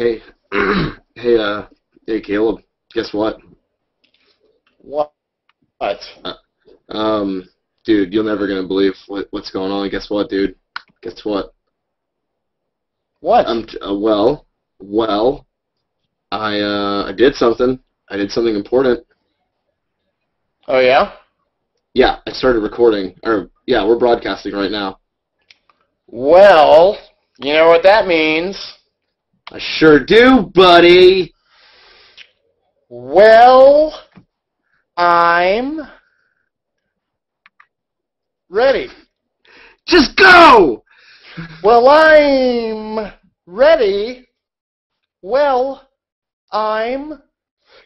Hey, hey, uh, hey, Caleb. Guess what? What? Um, dude, you're never gonna believe what, what's going on. Guess what, dude? Guess what? What? I'm uh, well, well, I uh, I did something. I did something important. oh yeah. Yeah, I started recording. Or yeah, we're broadcasting right now. Well, you know what that means. I sure do, buddy. Well, I'm ready. Just go. Well, I'm ready. Well, I'm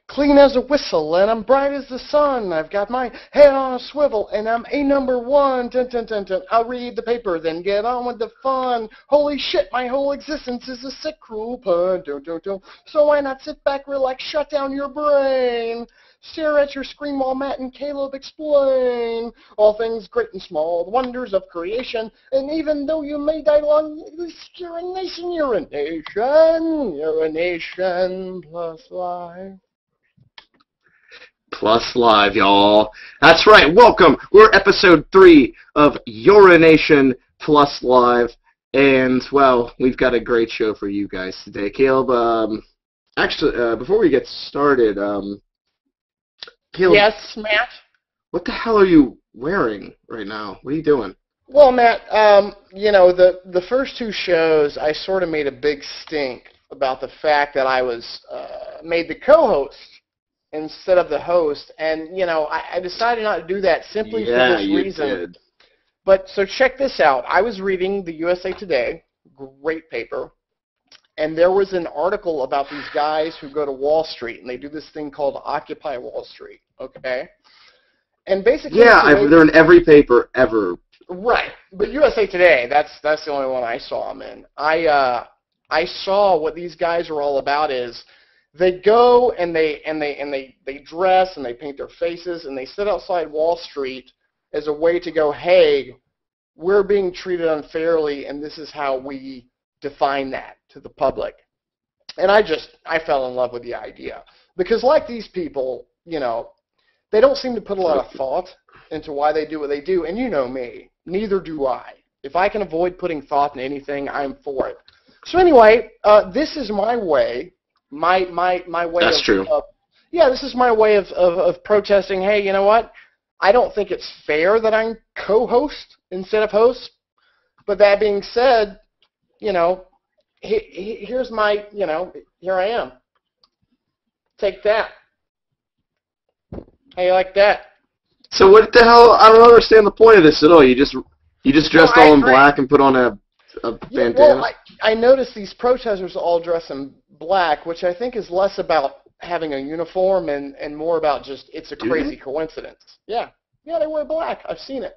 clean as a whistle and I'm bright as the sun. I've got my head on a swivel and I'm a number one. Dun, dun, dun, dun. I'll read the paper, then get on with the fun. Holy shit, my whole existence is a sick, cruel pun. Dun, dun, dun. So why not sit back, relax, shut down your brain? Stare at your screen while Matt and Caleb explain all things great and small, the wonders of creation. And even though you may die long, you're a nation, you're a nation, you're a nation plus life. Plus live, y'all. That's right. Welcome. We're episode three of You're a Nation Plus Live, and well, we've got a great show for you guys today. Caleb, um, actually, uh, before we get started, um, Caleb, Yes, Matt? what the hell are you wearing right now? What are you doing? Well, Matt, um, you know, the, the first two shows, I sort of made a big stink about the fact that I was uh, made the co-host instead of the host, and you know, I, I decided not to do that simply yeah, for this you reason. did. But so check this out. I was reading the USA Today, great paper, and there was an article about these guys who go to Wall Street and they do this thing called Occupy Wall Street. Okay, and basically, Yeah, it's a way- I've, they're in every paper ever. Right, but USA Today, that's that's the only one I saw them in. I uh, I saw what these guys are all about is they go and they and they and they they dress and they paint their faces and they sit outside Wall Street as a way to go, hey, we're being treated unfairly and this is how we define that to the public. And I just I fell in love with the idea because like these people, you know, they don't seem to put a lot of thought into why they do what they do. And you know me, neither do I. If I can avoid putting thought in anything, I'm for it. So anyway, uh, this is my way, my my my way. That's of, true. Of, yeah, this is my way of, of of protesting. Hey, you know what? I don't think it's fair that I'm co-host instead of host. But that being said, you know, he, he, here's my, you know, here I am. Take that. How you like that? So what the hell? I don't understand the point of this at all. You just you just dressed I all in black and put on a a Yeah, well, I, I noticed these protesters all dress in black, which I think is less about having a uniform and, and more about just it's a crazy coincidence. Yeah, yeah, they wear black. I've seen it.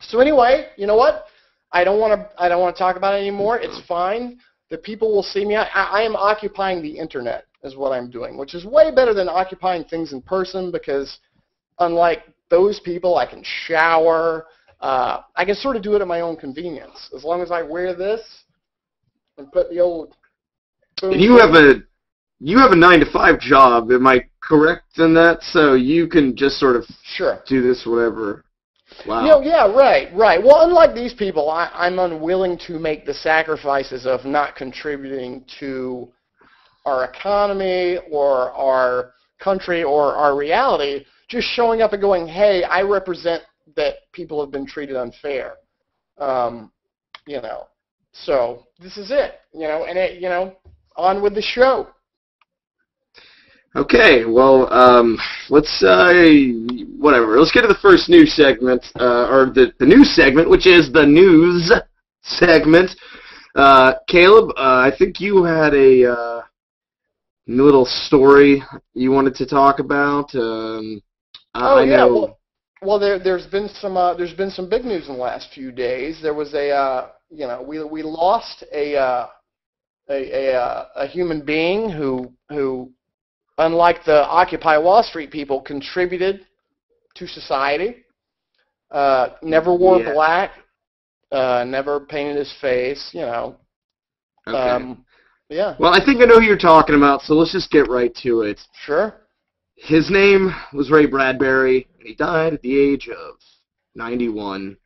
So anyway, you know what? I don't want to. I don't want to talk about it anymore. It's fine. The people will see me. I, I am occupying the internet, is what I'm doing, which is way better than occupying things in person because, unlike those people, I can shower. Uh, I can sort of do it at my own convenience, as long as I wear this and put the old. And you have a you have a nine to five job. Am I correct in that? So you can just sort of Sure. do this whatever. Wow. You know, yeah, right, right. Well, unlike these people, I, I'm unwilling to make the sacrifices of not contributing to our economy or our country or our reality, just showing up and going, hey, I represent that people have been treated unfair. Um, you know, so this is it, you know, and it, you know, on with the show. Okay. Well, um, let's uh, whatever. Let's get to the first news segment, uh, or the the news segment, which is the news segment. Uh, Caleb, uh, I think you had a uh, little story you wanted to talk about. Um, Oh I yeah, know. well, well there there's been some uh, there's been some big news in the last few days. There was a uh, you know we we lost a uh, a a, uh, a human being who who unlike the Occupy Wall Street people contributed to society. Uh, never wore Yeah. black. Uh, never painted his face. You know. okay. Um, Yeah. Well, I think I know who you're talking about, so let's just get right to it. Sure. His name was Ray Bradbury, and he died at the age of 91,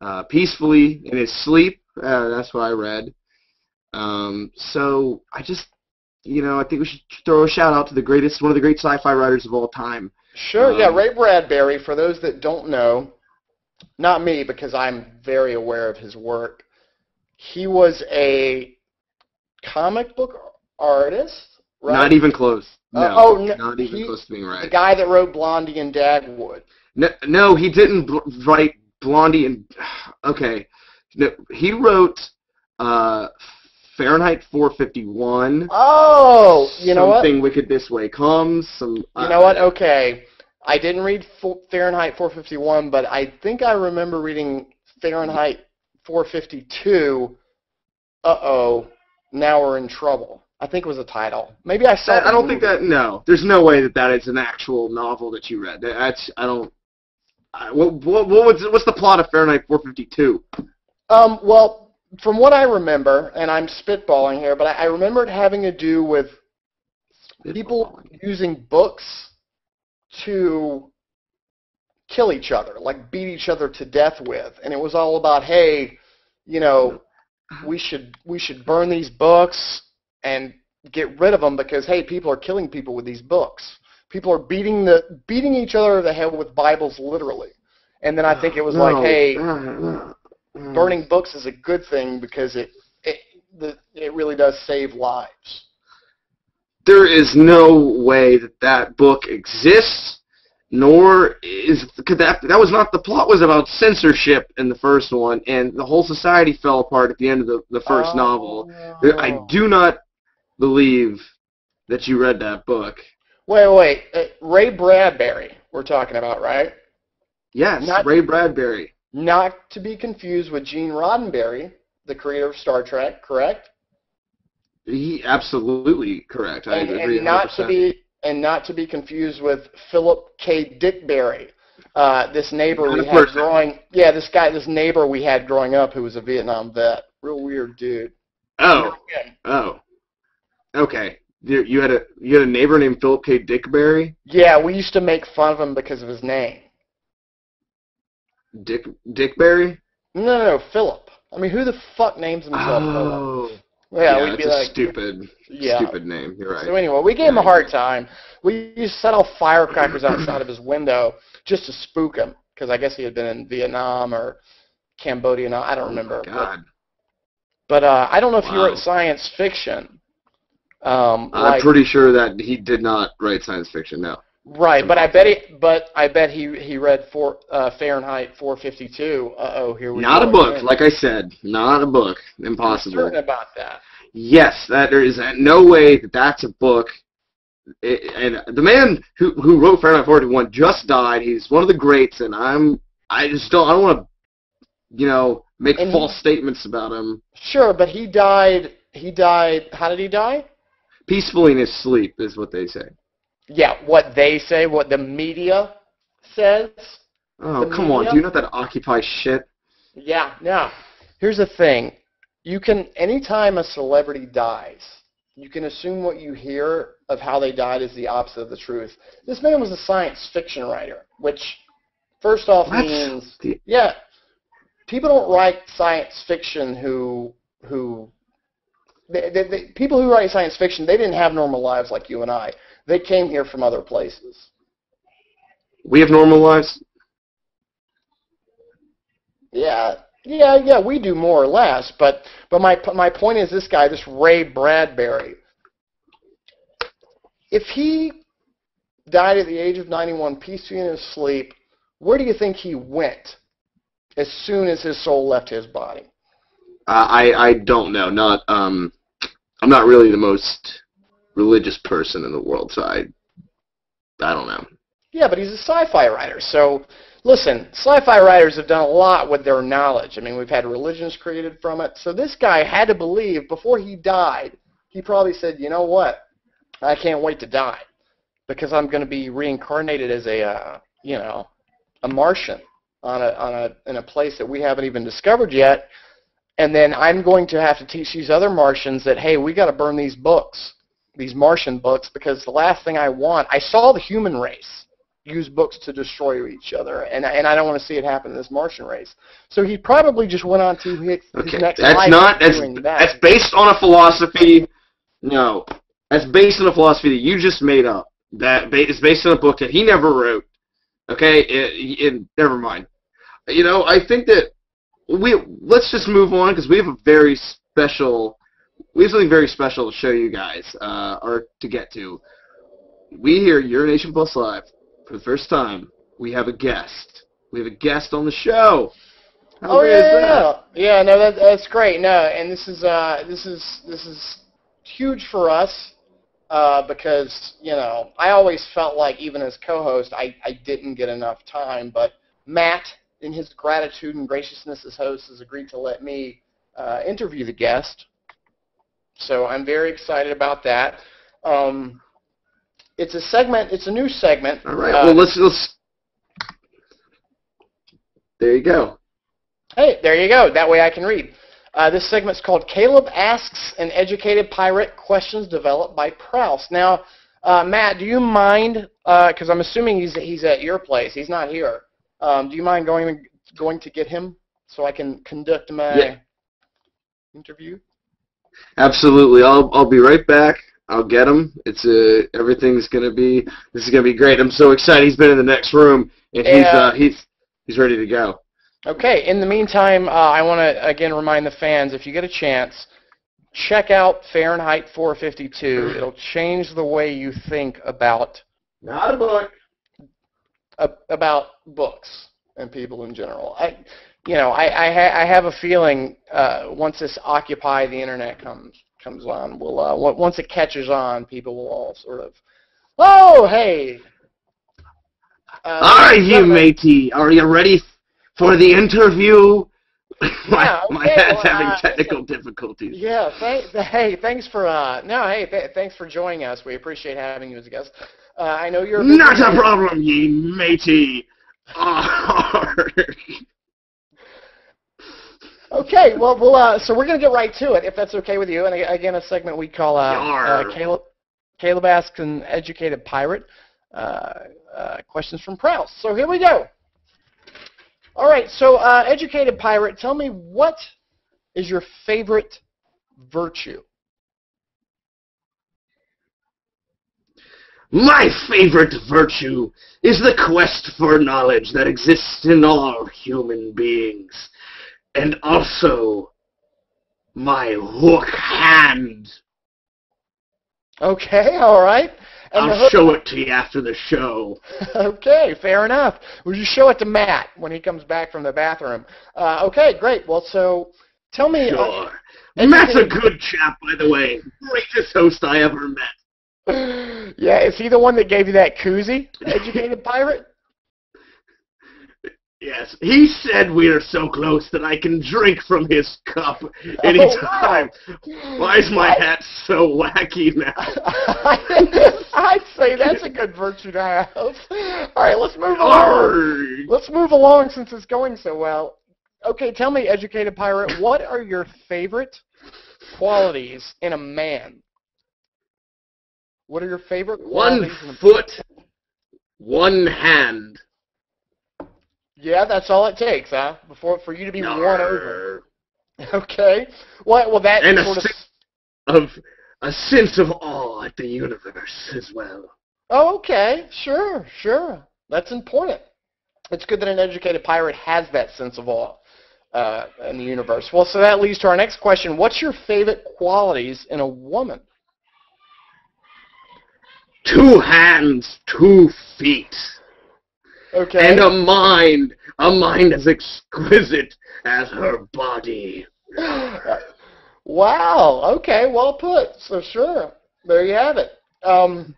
uh, peacefully in his sleep. Uh, that's what I read. Um, so I just, you know, I think we should throw a shout out to the greatest, one of the great sci-fi writers of all time. Sure. yeah. Um, Ray Bradbury. For those that don't know, not me because I'm very aware of his work. He was a comic book artist, right? Not even close. No, Uh, oh, no, not even he- close to being right. the guy that wrote Blondie and Dagwood. No, no, he didn't bl- write Blondie and okay. No, he wrote uh, Fahrenheit 451. Oh, you know what? Something wicked this way comes. Some. You know what? Okay, I didn't read Fahrenheit 451, but I think I remember reading Fahrenheit 452. Uh oh, now we're in trouble. I think it was a title. Maybe I saw. I, I don't think that. No, there's no way that that is an actual novel that you read. That's. I don't. I, what, what, what was, what's the plot of Fahrenheit 452? Um, well, from what I remember, and I'm spitballing here, but I, I remember it having to do with people using books to kill each other, like beat each other to death with, and it was all about, hey, you know, we should we should burn these books and get rid of them because hey, people are killing people with these books. People are beating the beating each other over the head with Bibles literally. And then I think it was like, hey, burning books is a good thing because it it the, it really does save lives. there is no way that that book exists, nor is cause that that was not the plot was about censorship in the first one, and the whole society fell apart at the end of the the first oh, novel. I Oh. do not believe that you read that book. Wait, wait. Uh, Ray Bradbury, we're talking about, right? Yes, Not- Ray Bradbury. Not to be confused with Gene Roddenberry, the creator of Star Trek, correct? He absolutely correct. I and, agree. and not 100%. to be and not to be confused with Philip K. Dickberry, uh, this neighbor we had growing. Yeah, this guy, this neighbor we had growing up, who was a Vietnam vet. Real weird dude. Oh, oh, okay. You, you had a you had a neighbor named Philip K. Dickberry. Yeah, we used to make fun of him because of his name. Dick Dickberry. No, no, no, Philip. I mean, who the fuck names himself Philip? Oh, Yeah, we'd be a like, stupid, yeah. stupid name. You're right. So anyway, we gave him a hard time. We used to set off firecrackers outside of his window just to spook him, because I guess he had been in Vietnam or Cambodia. I don't Oh remember. But, God, but uh, I don't know if Wow. wrote science fiction. Um, I'm like, pretty sure that he did not write science fiction. No. right, but I bet he, but I bet he he read for uh, Fahrenheit 452. Uh oh, here we Not go a book, again. like I said. Not a book. I'm Impossible. certain about that. Yes, that there is no way that that's a book. It, and the man who who wrote Fahrenheit 451 just died. He's one of the greats, and I'm I just don't I don't want to, you know, make And he- false statements about him. Sure, but he died. He died. How did he die? Peacefully in his sleep is what they say. Yeah, what they say, what the media says. Oh The come on, do you know that Occupy shit? Yeah. Now, here's the thing. You can anytime a celebrity dies, you can assume what you hear of how they died is the opposite of the truth. This man was a science fiction writer, which first off means The- yeah, people don't write science fiction who who they, they, they, people who write science fiction they didn't have normal lives like you and I. They came here from other places. We have normal lives. Yeah, yeah, yeah. We do more or less, but but my my point is this guy, this Ray Bradbury. If he died at the age of 91, peacefully in his sleep, where do you think he went as soon as his soul left his body? Uh, I I don't know. Not um, I'm not really the most religious person in the world, so I I don't know. Yeah, but he's a sci-fi writer. So, listen, sci-fi writers have done a lot with their knowledge. I mean, we've had religions created from it. So this guy had to believe before he died, he probably said, you know what? I can't wait to die because I'm going to be reincarnated as a, uh, you know, a Martian on a on a in a place that we haven't even discovered yet. And then I'm going to have to teach these other Martians that hey, we got to burn these books, these Martian books, because the last thing I want. I saw the human race use books to destroy each other, and and I don't want to see it happen in this Martian race. So he probably just went on to his, his Okay, next that's life not that's doing that. that's based on a philosophy. No, that's based on a philosophy that you just made up. That ba- is based on a book that he never wrote. Okay, it, it, never mind. You know, I think that we let's just move on because we have a very special, we have something very special to show you guys, uh, or to get to. We here, at You're a Nation Plus Live, for the first time, we have a guest. We have a guest on the show. How Oh yeah, is yeah, that? yeah. Yeah, no, that, that's great. No, and this is uh, this is this is huge for us uh, because you know I always felt like even as co-host I I didn't get enough time, but Matt, in his gratitude and graciousness as host, has agreed to let me uh, interview the guest. So I'm very excited about that. Um, it's a segment. It's a new segment. All right. Uh, well, let's let's. There you go. Hey, there you go. That way I can read. Uh, this segment's called Caleb Asks an Educated Pirate Questions Developed by Proust. Now, uh, Matt, do you mind, because I'm assuming he's, he's at your place, he's not here, um, do you mind going, going to get him so I can conduct my Yeah. interview? Absolutely. I'll I'll be right back. I'll get him. It's uh everything's gonna be this is gonna be great. I'm so excited. He's been in the next room and he's uh he's he's ready to go. Okay, in the meantime, uh, I want to again remind the fans, if you get a chance, check out Fahrenheit 452. It'll change the way you think about Not a book. About books and people in general. I, you know, I I, ha- I have a feeling uh, once this Occupy the Internet comes comes on, we'll uh, on- once it catches on, people will all sort of, oh hey. Uh, All right, you matey. Are you ready for the interview? My Yeah, my okay, head's well, having uh, technical difficulties. Yeah, thank, hey, thanks for uh, no, hey, th- thanks for joining us. We appreciate having you as a guest. Uh, I know you're a Not a problem, ye matey. Okay, well, we'll uh, so we're gonna get right to it, if that's okay with you. And again, a segment we call uh, uh, Caleb, Caleb asks an educated pirate uh, uh, questions from Proust. So here we go. All right, so uh, educated pirate, tell me what is your favorite virtue? My favorite virtue is the quest for knowledge that exists in all human beings. And also, my hook hand. Okay, all right. I'll show it to you after the show. okay, fair enough. Will you show it to Matt when he comes back from the bathroom? Uh, okay, great. Well, so tell me. uh, Sure. Matt's a good chap, by the way. Greatest host I ever met. yeah, is he the one that gave you that koozie, educated pirate? Yes, he said we're so close that I can drink from his cup oh, anytime. Why is my hat so wacky now? I'd say that's a good virtue to have. All right, let's move along. Let's move along since it's going so well. Okay, tell me, educated pirate, what are your favorite qualities in a man? What are your favorite One qualities in a foot, one hand. Yeah, that's all it takes, huh? Before for you to be won over. Okay. Well, well, that And a sort of. sense of a sense of awe at the universe as well. Oh, okay. Sure, sure. That's important. It's good that an educated pirate has that sense of awe uh, in the universe. Well, so that leads to our next question. What's your favorite qualities in a woman? Two hands, two feet. Okay. And a mind, a mind as exquisite as her body. wow. Okay. Well put. So sure. There you have it. Um,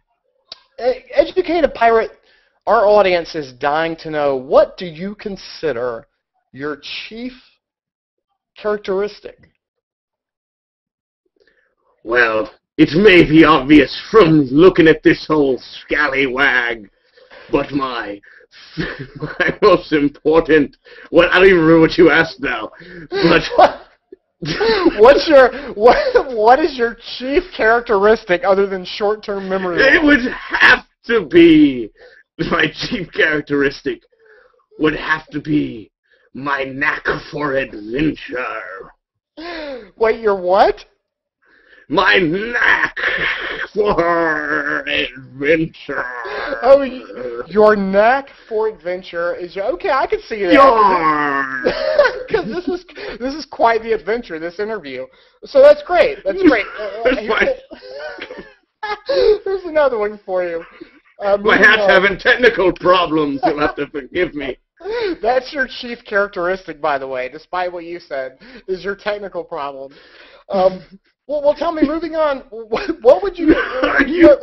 educated pirate. Our audience is dying to know what do you consider your chief characteristic? Well, it may be obvious from looking at this whole scallywag, but my my most important. What I don't even remember what you asked now, but What's your what? What is your chief characteristic other than short-term memory? It would have to be my chief characteristic would have to be my knack for adventure. Wait, your what? My knack for adventure. Oh, your knack for adventure is your, okay. I can see that. Because this is this is quite the adventure. This interview. So that's great. That's great. Uh, That's fine. Here's another one for you. Uh, My hat's on. having technical problems. You'll have to forgive me. That's your chief characteristic, by the way, despite what you said, is your technical problem. Um, well, well, tell me, moving on, what, what would you... you,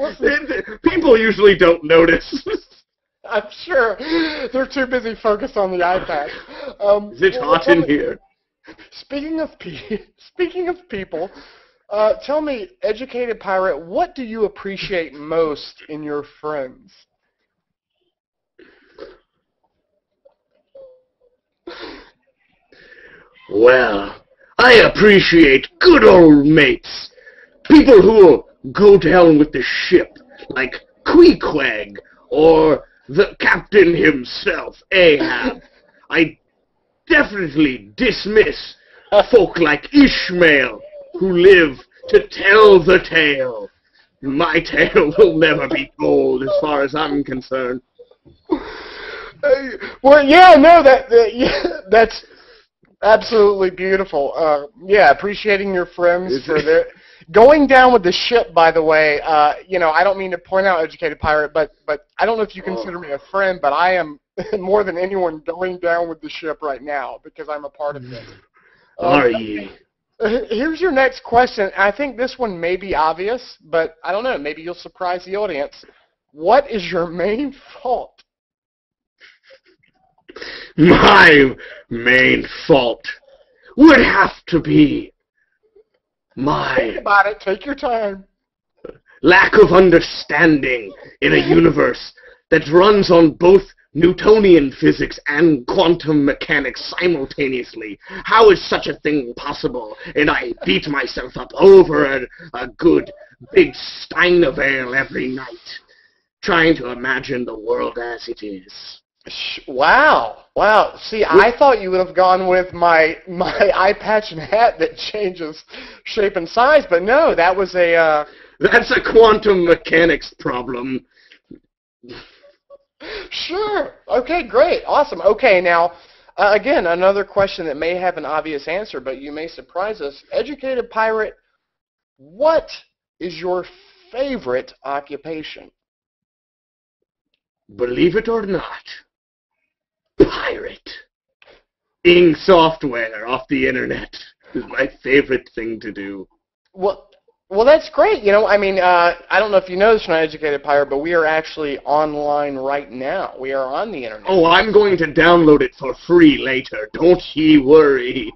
people usually don't notice. I'm sure they're too busy focused on the iPad. Um, Is it well, hot in me- here? Speaking of pe- speaking of people, uh, tell me, educated pirate, what do you appreciate most in your friends? Well, I appreciate good old mates. People who will go down with the ship, like Queequeg or the captain himself, Ahab. I definitely dismiss folk like Ishmael, who live to tell the tale. My tale will never be told as far as I'm concerned. Uh, well, yeah, no, that, that yeah, that's absolutely beautiful. Uh, yeah, appreciating your friends for their going down with the ship. By the way, uh, you know, I don't mean to point out educated pirate, but but I don't know if you consider me a friend, but I am more than anyone going down with the ship right now because I'm a part of this. Um, Are ye? Uh, Here's your next question. I think this one may be obvious, but I don't know. Maybe you'll surprise the audience. What is your main fault? My main fault would have to be Think my about it. Take your time. lack of understanding in a universe that runs on both Newtonian physics and quantum mechanics simultaneously. How is such a thing possible? And I beat myself up over a, a good big stein of ale every night, trying to imagine the world as it is. Wow, wow. See, I thought you would have gone with my my eye patch and hat that changes shape and size, but no, that was a. Uh, That's a quantum mechanics problem. sure. Okay, great, awesome. Okay, now uh, again, another question that may have an obvious answer, but you may surprise us. Educated pirate, what is your favorite occupation? Believe it or not, pirate. Ing software off the internet is my favorite thing to do. Well, well, that's great. You know, I mean, uh, I don't know if you know this, not educated pirate, but we are actually online right now. We are on the internet. Oh, I'm going to download it for free later. Don't ye worry.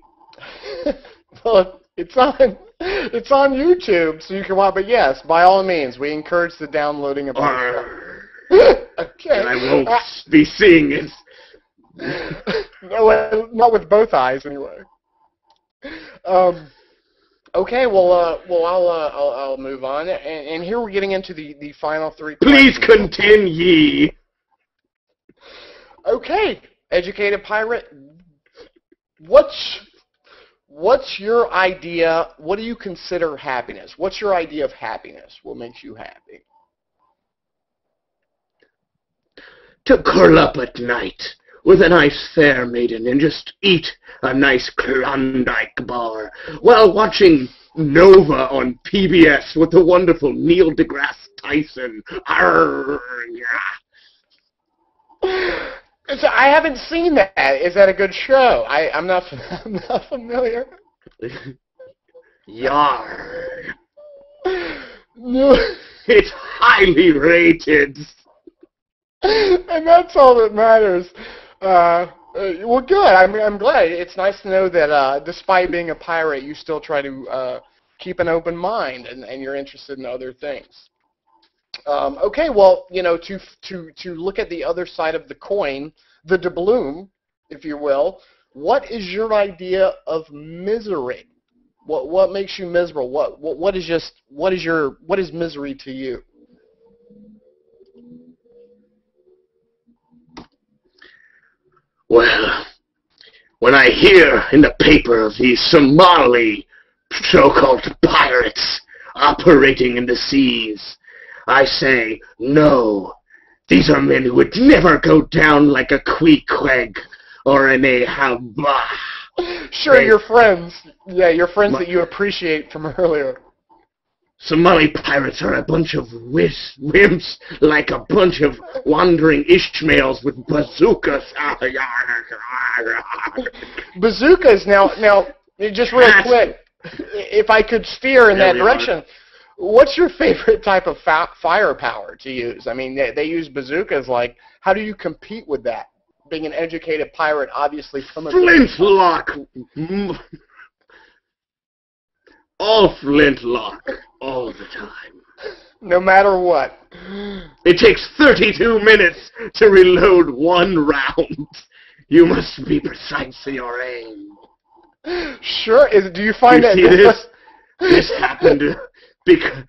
well, it's on it's on YouTube, so you can watch. But yes, by all means, we encourage the downloading of. Arr. okay. And I won't Uh, be seeing it. no, not with both eyes, anyway. Um. Okay, well, uh, well, I'll, uh, I'll, I'll move on, and, and here we're getting into the, the final three. Please questions. continue. Okay, educated pirate. What's what's your idea? What do you consider happiness? What's your idea of happiness? What makes you happy? To curl up at night with a nice fair maiden and just eat a nice Klondike bar while watching Nova on PBS with the wonderful Neil deGrasse Tyson. Arr, yeah. So I haven't seen that. Is that a good show? I, I'm not I'm not familiar. Yar. No, It's highly rated. and that's all that matters. Uh, uh, well, good. I'm I'm glad. It's nice to know that uh, despite being a pirate, you still try to uh, keep an open mind and, and you're interested in other things. Um, okay, well, you know, to to to look at the other side of the coin, the doubloon, if you will. What is your idea of misery? What what makes you miserable? What what what is just what is your what is misery to you? Well, when I hear in the paper of these Somali so-called pirates operating in the seas, I say, no, these are men who would never go down like a Queequeg or an Ahaba. Sure, Hey. your friends. Yeah, your friends My- that you appreciate from earlier. Somali pirates are a bunch of whiz, wimps, like a bunch of wandering Ishmaels with bazookas. Bazookas. Now, now, just real quick, if I could steer in There that we are. direction, what's your favorite type of fa- firepower to use? I mean, they, they use bazookas. Like, how do you compete with that? Being an educated pirate, obviously from a Flintlock. Mm. All flintlock, all the time. no matter what. It takes 32 minutes to reload one round. You must be precise in your aim. Sure. Is do you You find that see this? This happened uh, because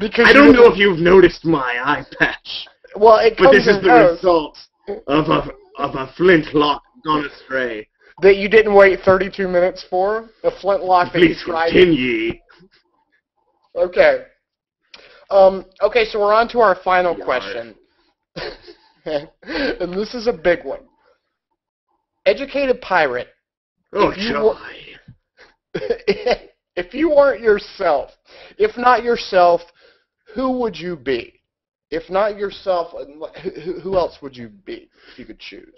because I don't know if you've noticed my eye patch, Well, it but this is the goes. result of a of a flintlock gone astray. That you didn't wait 32 minutes for the flintlock that you Please tried. continue. Okay. Um, okay, so we're on to our final Yar. question, and this is a big one. Educated pirate, Oh, If you if you weren't yourself, if not yourself, who would you be? If not yourself, who else would you be if you could choose?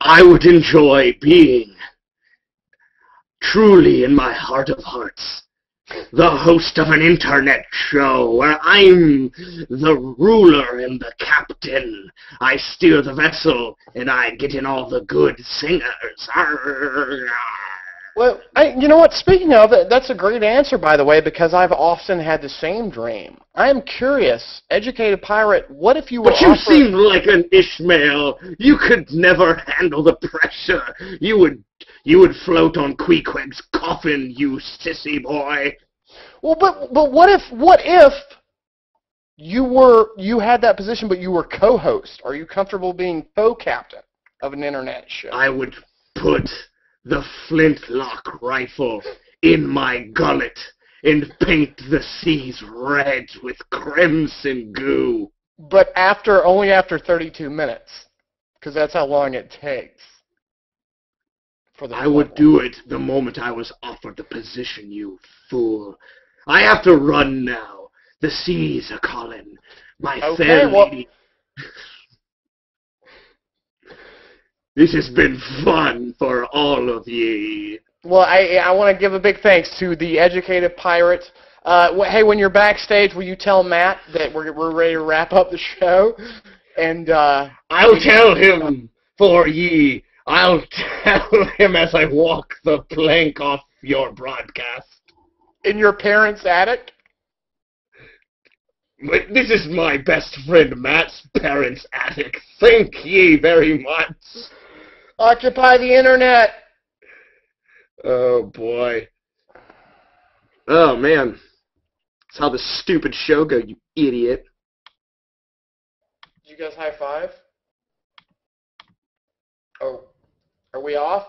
I would enjoy being truly in my heart of hearts the host of an internet show where I'm the ruler and the captain. I steer the vessel and I get in all the good singers. Well, I, you know what? Speaking of that's a great answer, by the way, because I've often had the same dream. I am curious, educated pirate. What if you were But you seem like an Ishmael. You could never handle the pressure. You would you would float on Queequeg's coffin, you sissy boy. Well, but but what if what if you were you had that position, but you were co-host? Are you comfortable being co-captain of an internet show? I would put the flintlock rifle in my gullet and paint the seas red with crimson goo. but after only after 32 minutes, because that's how long it takes. For the I would do it the moment I was offered the position, you fool. I have to run now. The seas are calling. My Okay, fair well- lady. This has been fun for all of ye. Well, I I want to give a big thanks to the educated pirate. Uh, hey, when you're backstage, will you tell Matt that we're we're ready to wrap up the show? And uh, I'll tell him for ye. I'll tell him as I walk the plank off your broadcast. in your parents' attic. But this is my best friend Matt's parents' attic. Thank ye very much. Occupy the internet. Oh boy. Oh man. That's how the stupid show go, you idiot. Did you guys high five? Oh, are we off?